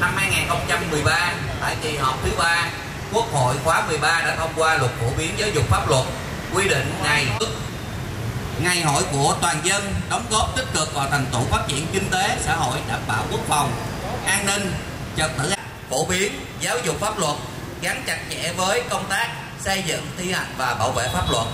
năm 2013 tại kỳ họp thứ ba, Quốc hội khóa 13 đã thông qua luật phổ biến giáo dục pháp luật. Quy định ngày ngày hội của toàn dân đóng góp tích cực vào thành tựu phát triển kinh tế, xã hội, đảm bảo quốc phòng, an ninh, trật tự phổ biến giáo dục pháp luật, gắn chặt chẽ với công tác xây dựng, thi hành và bảo vệ pháp luật.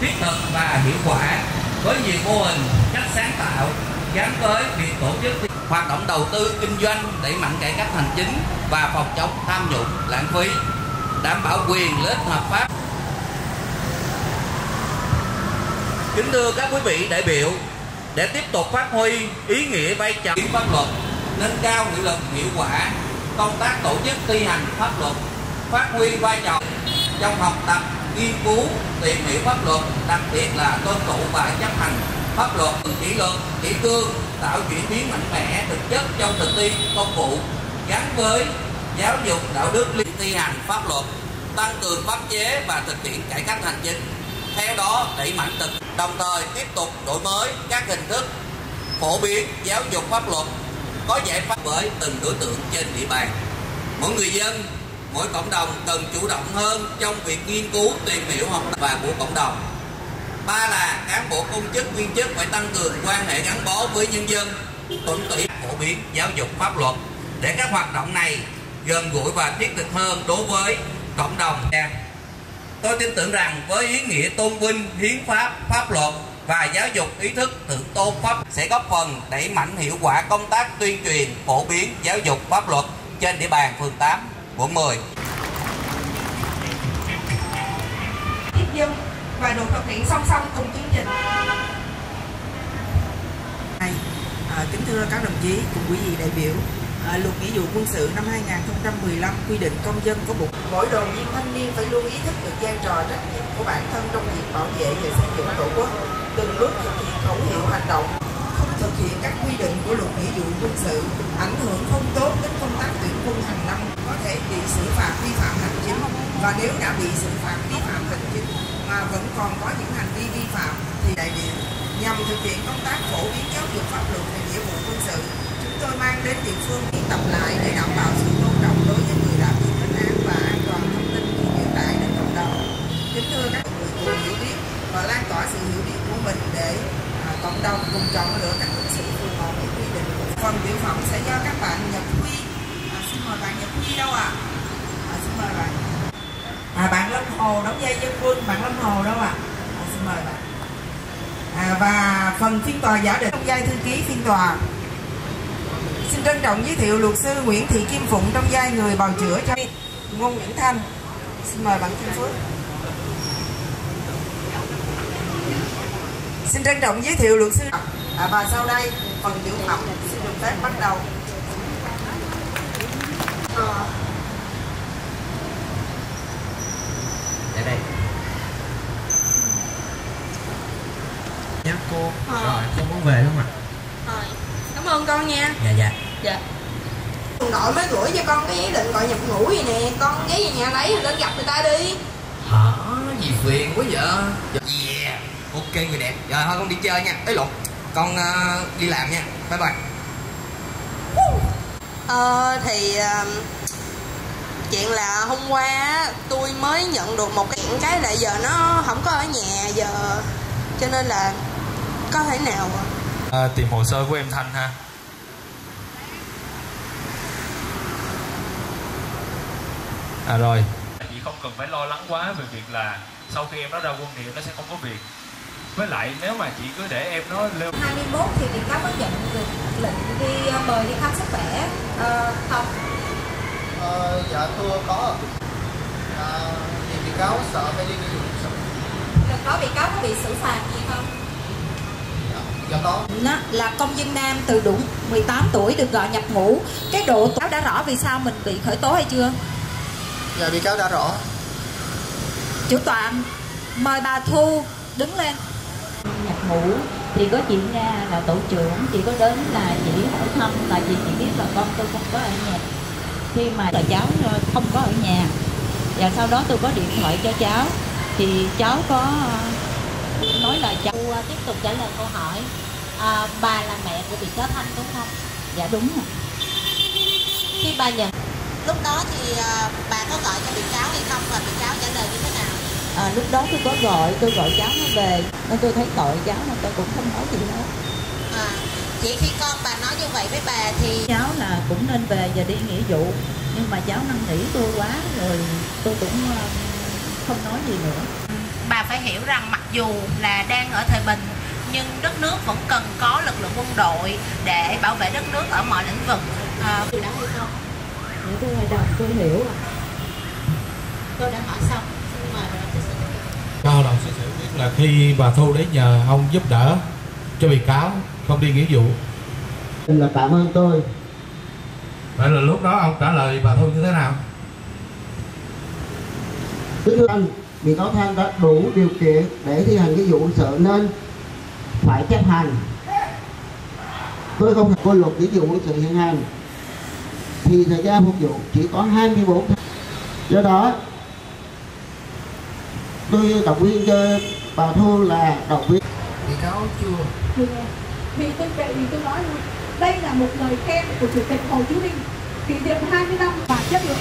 Thiết thực và hiệu quả, với nhiều mô hình, cách sáng tạo, gắn với việc tổ chức hoạt động đầu tư kinh doanh đẩy mạnh cải cách hành chính và phòng chống tham nhũng lãng phí, đảm bảo quyền lợi ích hợp pháp. Kính thưa các quý vị đại biểu, để tiếp tục phát huy ý nghĩa vai trò pháp luật, nâng cao hiệu lực, hiệu quả công tác tổ chức thi hành pháp luật, phát huy vai trò trong học tập, nghiên cứu, tìm hiểu pháp luật, đặc biệt là tuân thủ và chấp hành pháp luật, kỷ luật, kỷ cương tạo chuyển biến mạnh mẽ, thực chất trong thực thi công vụ gắn với giáo dục, đạo đức liên thi hành pháp luật, tăng cường pháp chế và thực hiện cải cách hành chính. Theo đó, đẩy mạnh thực, đồng thời tiếp tục đổi mới các hình thức phổ biến giáo dục pháp luật, có giải pháp với từng đối tượng trên địa bàn. Mỗi người dân, mỗi cộng đồng cần chủ động hơn trong việc nghiên cứu, tìm hiểu học tập và của cộng đồng ba là cán bộ công chức, viên chức phải tăng cường quan hệ gắn bó với nhân dân, tuân tủy phổ biến giáo dục pháp luật. Để các hoạt động này gần gũi và thiết thực hơn đối với cộng đồng tôi tin tưởng rằng với ý nghĩa tôn vinh, hiến pháp pháp luật và giáo dục ý thức, thượng tôn pháp sẽ góp phần đẩy mạnh hiệu quả công tác tuyên truyền, phổ biến giáo dục pháp luật trên địa bàn phường 8 quận 10 tiếp dân và được thực hiện song song cùng chương trình. À, kính thưa các đồng chí cùng quý vị đại biểu à, luật nghĩa vụ quân sự năm 2015 quy định công dân có một mỗi đoàn viên thanh niên phải luôn ý thức được vai trò trách nhiệm của bản thân trong việc bảo vệ và xây dựng tổ quốc từng bước thực hiện khẩu hiệu hành động không thực hiện các quy định của luật nghĩa vụ quân sự ảnh hưởng không tốt đến công tác tuyển quân hàng năm có thể bị xử phạt vi phạm hành chính và nếu đã bị xử phạt vi phạm hành chính mà vẫn còn có những hành vi vi phạm thì đại diện nhằm thực hiện công tác phổ biến giáo dục pháp luật về nghĩa vụ quân sự chúng tôi mang đến địa phương biên tập lại để đảm bảo sự tôn trọng đối với người đã bị bình an và an toàn thông tin khi truyền tải đến cộng đồng. Kính thưa các người cùng hiểu biết và lan tỏa sự hiểu biết của mình để à, cộng đồng cùng chọn lựa các ứng xử phù hợp với quy định. Phần biểu phẩm sẽ do các bạn nhập Huy à, xin mời bạn nhập Huy đâu ạ? À? à, xin mời bạn à, bạn Lâm Hồ đóng vai dân quân bạn Lâm Hồ đâu ạ? À? à, xin mời bạn. À, và phần phiên tòa giả định trong vai thư ký phiên tòa. Xin trân trọng giới thiệu luật sư Nguyễn Thị Kim Phụng trong vai người bào chữa cho Ngô Nguyễn Thanh. Xin mời bạn Kim Phước. Xin trân trọng giới thiệu luật sư. À, và sau đây phần tiểu phẩm xin được phép bắt đầu. À, Để đây nhá cô. Ờ. rồi cô muốn về không ạ? Rồi cảm ơn con nha. Dạ dạ. Dạ. Nội mới gửi cho con cái ý định gọi nhập ngũ vậy nè. Con ghé về nhà lấy rồi lên gặp người ta đi. Hả? Gì phiền quá vậy? Yeah. Ok người đẹp. Rồi thôi con đi chơi nha. Ấy lộn. Con ờ, đi làm nha. Bye bye. Ờ thì ờ, chuyện là hôm qua tôi mới nhận được một cái cái là giờ nó không có ở nhà giờ. Cho nên là có thể nào À, tìm hồ sơ của em Thanh ha. À rồi. Chị không cần phải lo lắng quá về việc là Sau khi em nó ra quân thì em nó sẽ không có việc. Với lại nếu mà chị cứ để em nó lêu 21 thì bị cáo có nhận được lệnh đi ờ, mời đi khám sức khỏe ờ, không? Ờ, dạ thưa có. À, thì bị cáo sợ phải đi sự lần đó bị cáo có bị xử phạt gì không dạ, có nó là công dân nam từ đủ 18 tuổi được gọi nhập ngũ. Cái độ tuổi đã rõ vì sao mình bị khởi tố hay chưa? Dạ bị cáo đã rõ. Chủ tọa mời bà thu đứng lên. Nhập ngũ thì có chị nga là tổ trưởng chị có đến là chị hỏi thăm tại vì chị biết là con tôi không có ở nhà. Khi mà là cháu không có ở nhà. Và sau đó tôi có điện thoại cho cháu. Thì cháu có ờ, nói là cháu ờ, tiếp tục trả lời câu hỏi. À, bà là mẹ của bị cáo thanh đúng không? Dạ đúng rồi. Khi bà nhận lúc đó thì à, bà có gọi cho bị cáo hay không và bị cáo trả lời như thế nào? À, lúc đó tôi có gọi tôi gọi cháu nó về nên tôi thấy tội cháu mà tôi cũng không nói gì hết. À, vậy khi con bà nói như vậy với bà thì cháu là cũng nên về và đi nghĩa vụ nhưng mà cháu năn nỉ tôi quá rồi tôi cũng ờ, không nói gì nữa bà phải hiểu rằng mặc dù là đang ở thời bình nhưng đất nước vẫn cần có lực lượng quân đội để bảo vệ đất nước ở mọi lĩnh vực. À, điều đó hay không hội đồng tôi hiểu tôi đã hỏi xong. Xin mời hội đồng xét xử biết là khi bà Thu đến nhờ ông giúp đỡ cho bị cáo không đi nghĩa vụ. Là cảm ơn tôi. Vậy là lúc đó ông trả lời bà Thu như thế nào? Kính thưa anh bị cáo Thanh đã đủ điều kiện để thi hành cái vụ sự nên phải chấp hành. Tôi không có luật nghĩa vụ quân sự hiện hành. Thì thời gian phục vụ chỉ có 24 tháng. Do đó tôi động viên cho bà Thu là động viên. Bị cáo chưa? Thì, thì tôi vậy thì tôi nói luôn đây là một lời khen của chủ tịch Hồ Chí Minh. Kỷ niệm 20 năm và chất lượng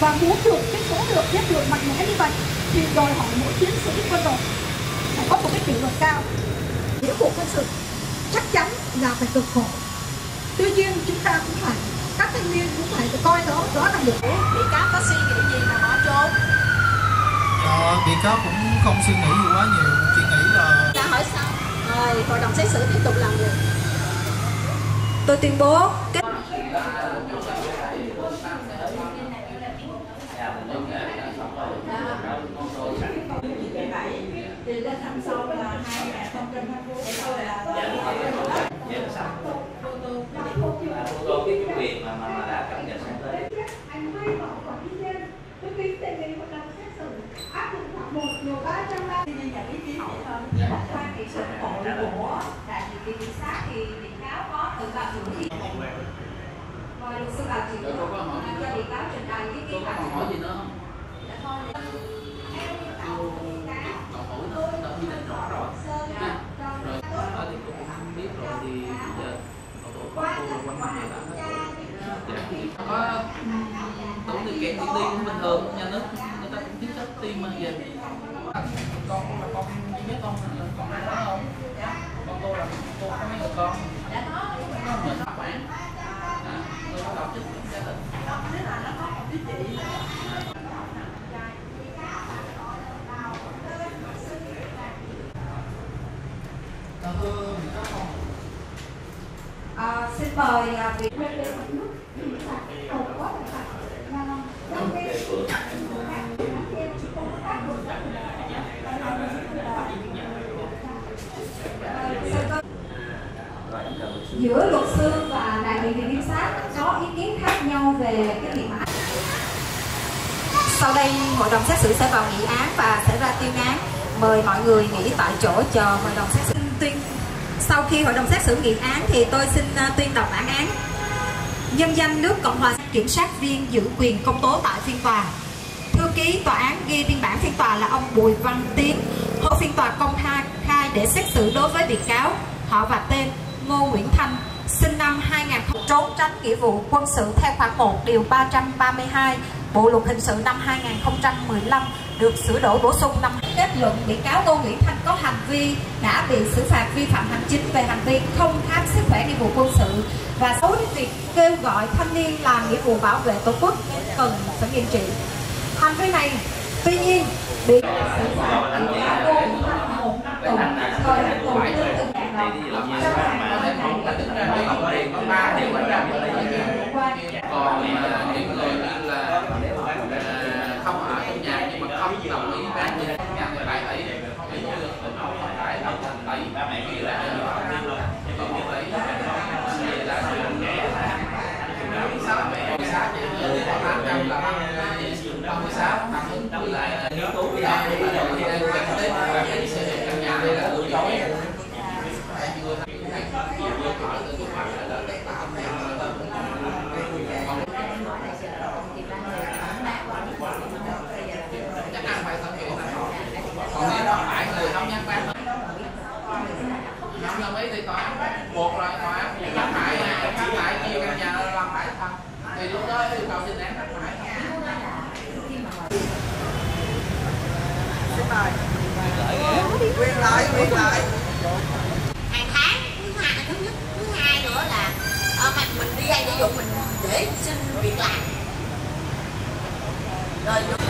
và muốn được cái số lượng chất lượng mạnh mẽ như vậy thì đòi hỏi mỗi chiến sĩ quân đội phải có một cái kỷ luật cao. Nghĩa vụ quân sự chắc chắn là phải cực khổ. Tuy nhiên chúng ta cũng phải các thanh niên cũng phải coi đó đó là một bị cáo có suy nghĩ gì mà bỏ trốn? Ờ, bị cáo cũng không suy nghĩ gì quá nhiều chỉ nghĩ là đã hỏi xong rồi hội đồng xét xử tiếp tục làm việc. Tôi tuyên bố kết thì lên năm sau là 2024 tô cái cái quyền mà mà, mà đã cập nhật sang tới anh may bảo quản lý trên tôi kính đề nghị hội đồng xét xử áp dụng khoảng một điều ba trăm ba nhận ý vậy thôi qua kỳ sự tội của đại diện viện kiểm sát thì bị cáo có tự bào chữa gì mời luật sư bào chữa cho bị cáo trình bày ý kiến bào chữa gì nữa dạ thôi. Của bị cáo. tôi quy định rõ rồi. Ha rồi ở thì cũng biết rồi thì bây giờ tổ tổ quan tâm là có đủ điều kiện thì tiêm bình thường nhà nước người ta cũng khuyến khích tiêm mà về con là con duy nhất con là con ai đó không con cô là cô có. Mấy người con nó mình quản người lao động chính gia đình À, xin mời à, vị giữa luật sư và đại diện viện kiểm sát có ý kiến khác nhau về cái việc mà sau đây hội đồng xét xử sẽ vào nghị án và sẽ ra tuyên án. Mời mọi người nghỉ tại chỗ chờ hội đồng xét xử. Tuyên. Sau khi hội đồng xét xử nghị án thì tôi xin à, tuyên đọc bản án. Nhân danh nước cộng hòa kiểm sát viên giữ quyền công tố tại phiên tòa. Thư ký tòa án ghi biên bản phiên tòa là ông bùi văn tiến. Hôm phiên tòa công khai khai để xét xử đối với bị cáo họ và tên ngô nguyễn thanh, sinh năm 2000 trốn tránh nghĩa vụ quân sự theo khoản 1 điều 332 Bộ luật hình sự năm 2015 được sửa đổi bổ sung năm kết luận bị cáo Ngô Nguyễn Thanh có hành vi đã bị xử phạt vi phạm hành chính về hành vi không khám sức khỏe nghĩa vụ quân sự và đối với việc kêu gọi thanh niên làm nghĩa vụ bảo vệ tổ quốc cần phải nghiêm trị. Hành vi này, tuy nhiên, bị xử phạt bị cáo Ngô Nguyễn Thanh một năm tù, thời tù tương tự ngàn đồng trong hạn thời này là tính ra có ba điều quan trọng còn mà những người như là à, không ở trong nhà nhưng mà không đồng ý gì nhà ấy ví như mình không phải là bảy kia là như thì sáu mẹ sáu là ba mươi sáu bằng lại không nhân ba năm đồng ý thì tòa buộc là tòa áp dụng phát thải phát thải chia căn nhà làm phải thật thì lúc đó yêu cầu xin án phát thải xin mời quyền lợi quyền lợi hàng tháng, thứ hai, thứ nhất, thứ hai nữa là ờ, mình mình đi ra ví dụ mình, để xin việc làm. Rồi